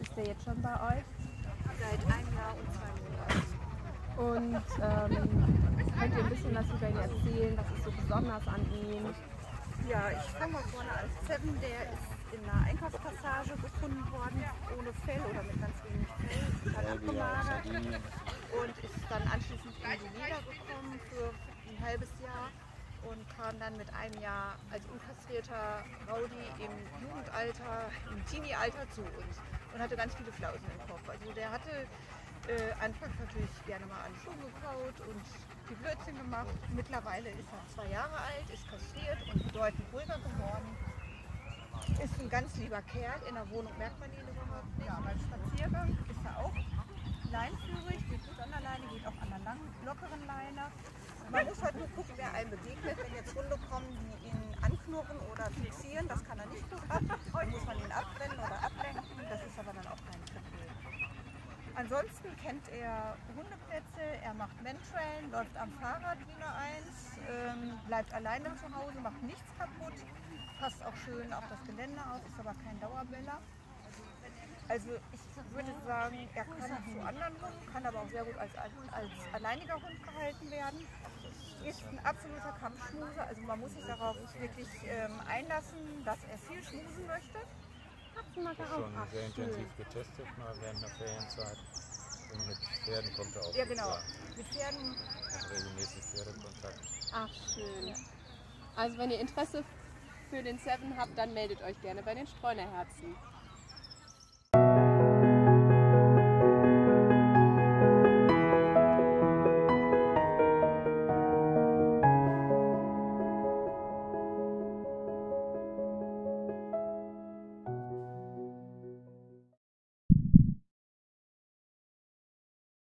ist der jetzt schon bei euch? Seit einem Jahr und zwei Monaten. Und ähm, könnt ihr ein bisschen was über ihn erzählen? Was ist so besonders an ihm? Ja, ich fange mal vorne an. Seven, der ist in einer Einkaufspassage gefunden worden, ohne Fell oder mit ganz wenig Fell, total abgemagert und ist dann anschließend in die Liga gekommen für ein halbes Jahr und kam dann mit einem Jahr als unkastrierter Rowdy im Jugendalter, im Teenie-Alter zu uns und hatte ganz viele Flausen im Kopf. Also der hatte äh, anfangs natürlich gerne mal an Schuhe gekaut und viel Blödsinn gemacht. Mittlerweile ist er zwei Jahre alt, ist kastriert und bedeutend ruhiger geworden. Ist ein ganz lieber Kerl. In der Wohnung merkt man ihn überhaupt nicht. Ja, beim Spaziergang ist er auch leinführig, geht gut an der Leine, geht auch an der langen, lockeren Leine. Man muss halt nur gucken, wer einem begegnet. Wenn jetzt Hunde kommen, die ihn anknurren oder fixieren, das kann er nicht gut ab. Dann muss man ihn abrennen oder ablenken. Das ist aber dann auch kein Problem. Ansonsten kennt er Hundeplätze, er macht Mentrain, läuft am Fahrrad wie nur eins, ähm, bleibt alleine zu Hause, macht nichts kaputt, passt auch schön auf das Gelände auf, ist aber kein Dauerbeller. Also ich würde sagen, er kann zu anderen Hunden, kann aber auch sehr gut als, als alleiniger Hund gehalten werden. Ist ein absoluter Kampfschmuser, also man muss sich darauf wirklich ähm, einlassen, dass er viel schmusen möchte. Schon sehr intensiv getestet, mal während der Ferienzeit. Und mit Pferden kommt er auch Ja genau, mit Pferden Hat regelmäßig Pferdekontakt. Ach, schön. Also wenn ihr Interesse für den Seven habt, dann meldet euch gerne bei den Streunerherzen.